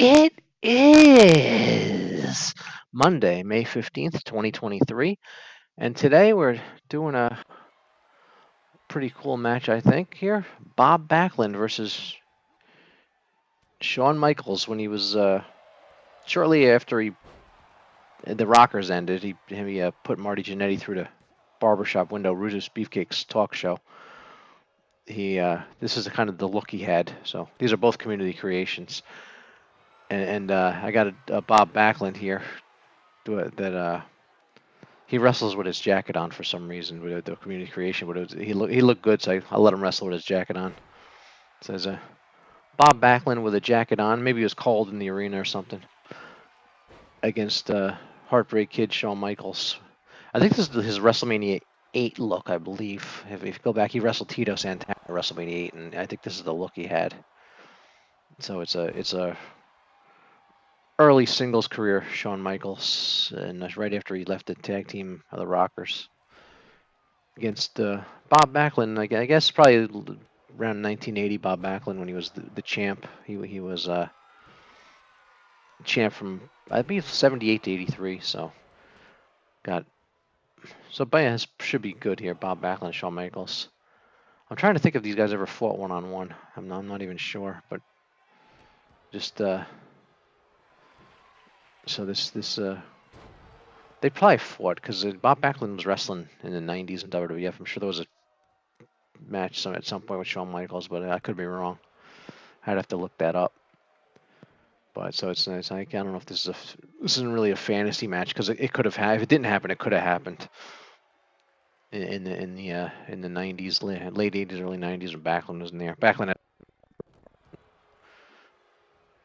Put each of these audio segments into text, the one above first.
It is Monday, May 15th, 2023. And today we're doing a pretty cool match, I think, here. Bob Backlund versus Shawn Michaels when he was uh, shortly after he the Rockers ended. He, he uh, put Marty Jannetty through the barbershop window, Brutus Beefcake's talk show. He uh, this is the kind of the look he had. So these are both community creations and, and uh, I got a, a, Bob Backlund here that uh, he wrestles with his jacket on for some reason with the community creation. But was, he look he looked good, so I, I let him wrestle with his jacket on. It says uh, Bob Backlund with a jacket on. Maybe he was cold in the arena or something against uh, Heartbreak Kid Shawn Michaels. I think this is his WrestleMania 8 look, I believe. If, if you go back, he wrestled Tito Santana at WrestleMania 8, and I think this is the look he had. So it's a it's a early singles career, Shawn Michaels, and right after he left the tag team of the Rockers against uh, Bob Backlund. I guess probably around 1980. Bob Backlund when he was the, the champ. He he was uh, champ from I think 78 to 83. So got so should be good here. Bob Backlund, Shawn Michaels. I'm trying to think if these guys ever fought one on one. I'm not, I'm not even sure, but just uh, so this this uh, they probably fought because Bob Backlund was wrestling in the '90s in WWF. I'm sure there was a match some, at some point with Shawn Michaels, but I could be wrong. I'd have to look that up. But so it's nice. I, I don't know if this is a this isn't really a fantasy match because it, it could have had if it didn't happen, it could have happened in, the in the uh, in the '90s, late '80s, early '90s when Backlund was in there. Backlund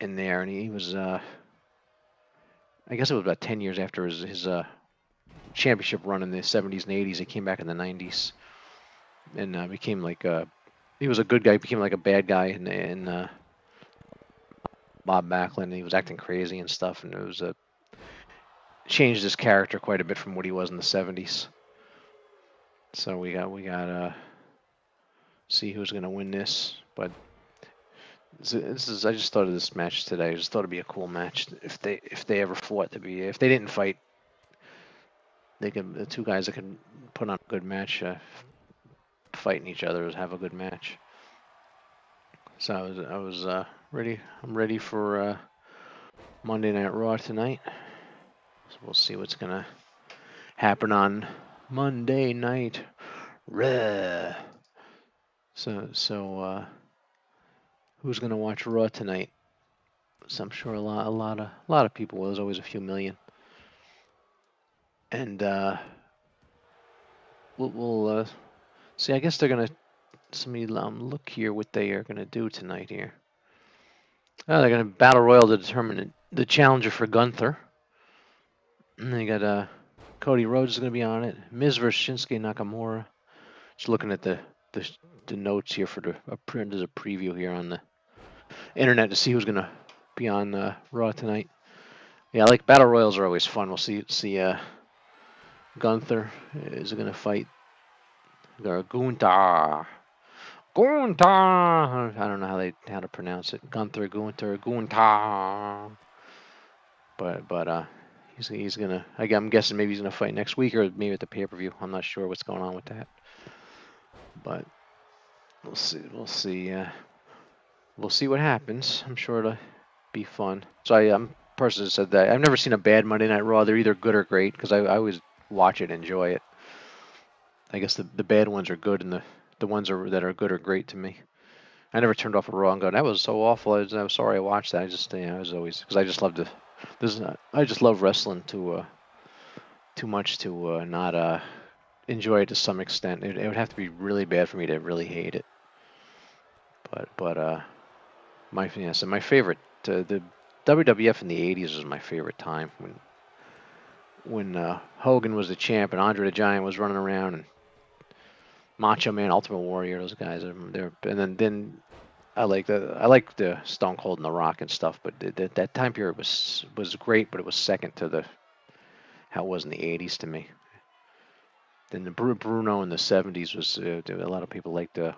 in there, and he was uh, I guess it was about 10 years after his, his uh, championship run in the 70s and 80s. He came back in the 90s and uh, became like a, he was a good guy, became like a bad guy in uh, Bob Backlund. He was acting crazy and stuff, and it was a changed his character quite a bit from what he was in the 70s. So we got we got uh see who's gonna win this, but this is I just thought of this match today. I just thought it'd be a cool match if they if they ever fought to be if they didn't fight. They could the two guys that can put on a good match, uh, fighting each other, have a good match. So I was I was uh, ready. I'm ready for uh, Monday Night Raw tonight. So we'll see what's gonna happen on Monday Night Raw. So so. Uh, who's going to watch Raw tonight. So I'm sure a lot, a lot of, a lot of people. Well, there's always a few million. And uh, we'll, we'll uh, see. I guess they're going to. Somebody um, look here what they are going to do tonight here. Oh, they're going to battle royal to determine the challenger for Gunther. And they got uh, Cody Rhodes is going to be on it. Miz versus Shinsuke Nakamura. Just looking at the the, the notes here for the there's a preview here on the internet to see who's gonna be on uh, Raw tonight. Yeah, like battle royals are always fun. We'll see see uh, Gunther is gonna fight Gunther. Gunther. I don't know how they how to pronounce it. Gunther, Gunther, Gunther. But but uh, he's he's gonna. I'm guessing maybe he's gonna fight next week or maybe at the pay per view. I'm not sure what's going on with that. But we'll see. We'll see. Uh, we'll see what happens. I'm sure it'll be fun. So I, I'm person said that I've never seen a bad Monday Night Raw. They're either good or great because I, I always watch it, enjoy it. I guess the the bad ones are good, and the the ones are that are good are great to me. I never turned off a Raw and go, that was so awful. I was, I sorry I watched that. I just, you know, I was always because I just love to. This is not, I just love wrestling to uh, too much to uh, not uh, enjoy it to some extent. It, it would have to be really bad for me to really hate it. But but uh, my yeah, so my favorite uh, the WWF in the '80s was my favorite time when when uh, Hogan was the champ and Andre the Giant was running around and Macho Man, Ultimate Warrior, those guys are there. And then then I like the I like the Stone Cold and the Rock and stuff, but the, that time period was was great, but it was second to the how it was in the '80s to me. Then the Bruno in the '70s was uh, a lot of people liked the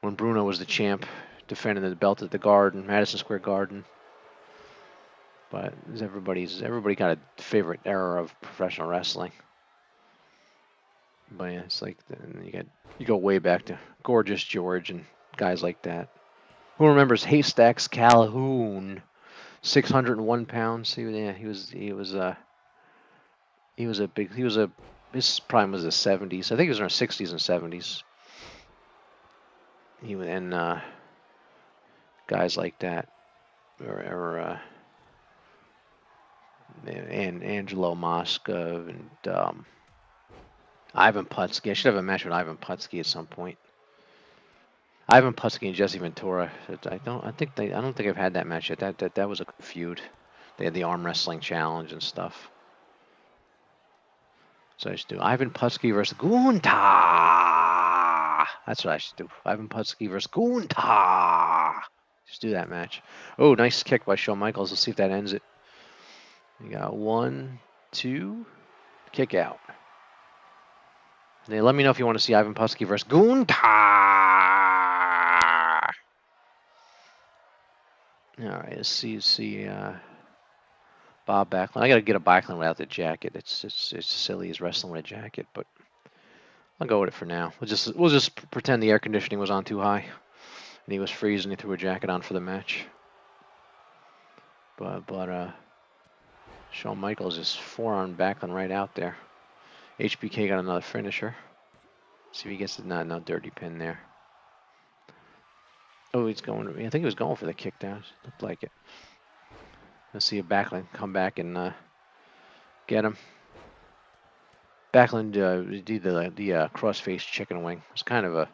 when Bruno was the champ defending the belt at the Garden, Madison Square Garden. But everybody's everybody got a favorite era of professional wrestling. But yeah, it's like you got you go way back to Gorgeous George and guys like that. Who remembers Haystacks Calhoun? 601 pounds. He, yeah, he was he was uh he was a big he was a his prime was the 70s. I think he was in our 60s and 70s. He and uh, guys like that, or, or uh, and Angelo Mosca and um, Ivan Putski. I should have a match with Ivan Putski at some point. Ivan Putski and Jesse Ventura. I don't. I think they. I don't think I've had that match yet. That that that was a feud. They had the arm wrestling challenge and stuff. So I should do Ivan Putski versus Gunta. That's what I should do. Ivan Putski versus Gunta. Just do that match. Oh, nice kick by Shawn Michaels. Let's see if that ends it. We got one, two, kick out. Now let me know if you want to see Ivan Putski versus Gunta. All right, let's see. See. Uh, Bob Backlund. I got to get a Backlund without the jacket. It's it's it's silly. He's wrestling with a jacket, but I'll go with it for now. We'll just we'll just pretend the air conditioning was on too high, and he was freezing. He threw a jacket on for the match. But but uh, Shawn Michaels is forearm Backlund right out there. HBK got another finisher. See if he gets the not no dirty pin there. Oh, he's going. To be I think he was going for the kick down. Looked like it. Let's see if Backlund come back and uh, get him. Backlund uh, did the the uh, crossface chicken wing. It's kind of a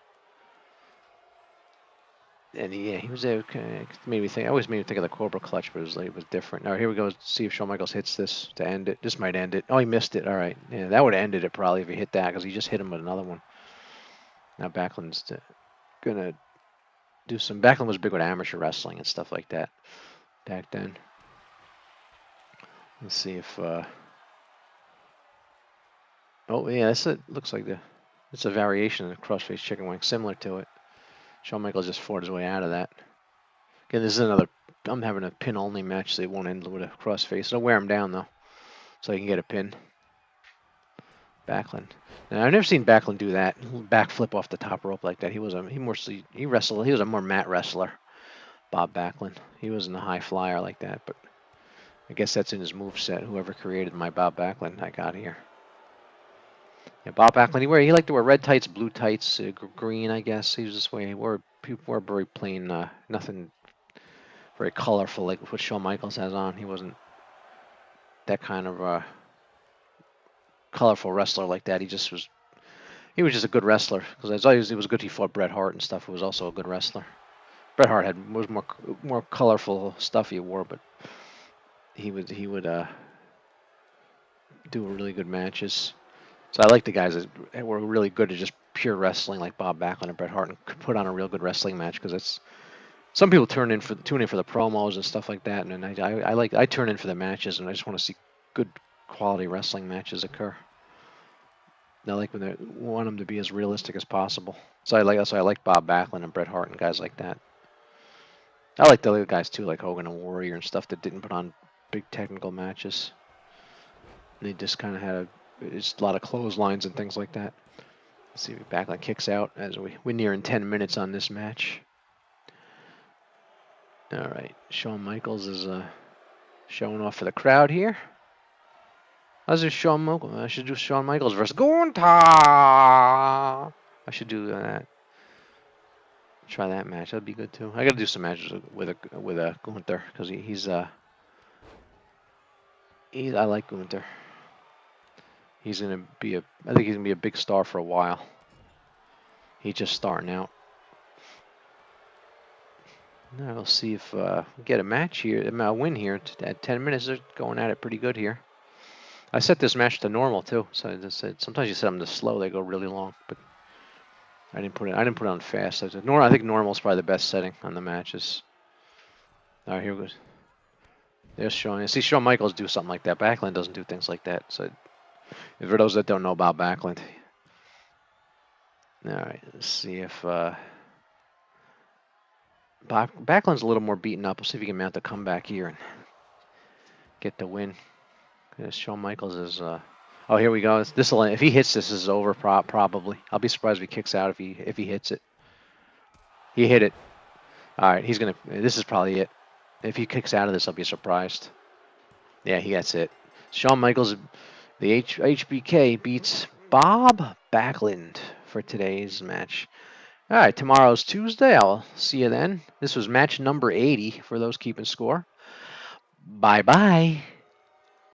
and yeah, he was there. Made me think. I always made me think of the Cobra Clutch, but it was like it was different. Right, here we go. See if Shawn Michaels hits this to end it. This might end it. Oh, he missed it. All right, yeah, that would have ended it probably if he hit that because he just hit him with another one. Now Backlund's gonna do some. Backlund was big with amateur wrestling and stuff like that back then. Let's see if. Uh... Oh yeah, it. Looks like the. It's a variation of the crossface chicken wing, similar to it. Shawn Michaels just fought his way out of that. Again, this is another. I'm having a pin only match, so it won't end with a crossface. I'll wear him down though, so I can get a pin. Backlund. Now I've never seen Backlund do that backflip off the top rope like that. He was a he mostly he wrestled. He was a more mat wrestler. Bob Backlund. He wasn't a high flyer like that, but I guess that's in his move set. Whoever created my Bob Backlund I got here. Yeah, Bob Backlund. He wear he liked to wear red tights, blue tights, uh, green. I guess he was this way. He wore people wore very plain, uh, nothing very colorful like what Shawn Michaels has on. He wasn't that kind of uh, colorful wrestler like that. He just was. He was just a good wrestler because as always, it was good he fought Bret Hart and stuff. He was also a good wrestler. Bret Hart had was more more colorful stuff he wore, but he would he would uh, do really good matches. So I like the guys that were really good at just pure wrestling, like Bob Backlund and Bret Hart, and could put on a real good wrestling match because it's some people turn in for tune in for the promos and stuff like that, and I, I, I like I turn in for the matches, and I just want to see good quality wrestling matches occur. I like when they want them to be as realistic as possible. So I like that's why I like Bob Backlund and Bret Hart and guys like that. I like the other guys too, like Hogan and Warrior and stuff that didn't put on big technical matches. They just kind of had a, it's a lot of clotheslines and things like that. Let's see if Backlund kicks out as we, we're nearing 10 minutes on this match. All right, Shawn Michaels is uh, showing off for the crowd here. How's this Shawn Michaels? I should do Shawn Michaels versus Gunta. I should do that. Try that match. That'd be good too. I got to do some matches with a with a Gunther because he, he's uh He's, I like Gunther. He's gonna be a. I think he's gonna be a big star for a while. He's just starting out. Now we'll see if uh, get a match here, a win here at 10 minutes. They're going at it pretty good here. I set this match to normal too, so I said sometimes you set them to slow, they go really long. But I didn't put it. I didn't put it on fast. I, said, normal, I think normal is probably the best setting on the matches. All right, here goes. There's Shawn. See, Shawn Michaels do something like that. Backlund doesn't do things like that. So, for those that don't know about Backlund, all right, let's see if uh, Backlund's a little more beaten up. We'll see if he can mount the comeback here. And get the win. Shawn Michaels is. Uh, oh, here we go. This if he hits this, this is over. Pro probably. I'll be surprised if he kicks out if he if he hits it. He hit it. All right, he's gonna. This is probably it. If he kicks out of this, I'll be surprised. Yeah, he gets it. Shawn Michaels, the H HBK beats Bob Backlund for today's match. All right, tomorrow's Tuesday. I'll see you then. This was match number 80 for those keeping score. Bye bye.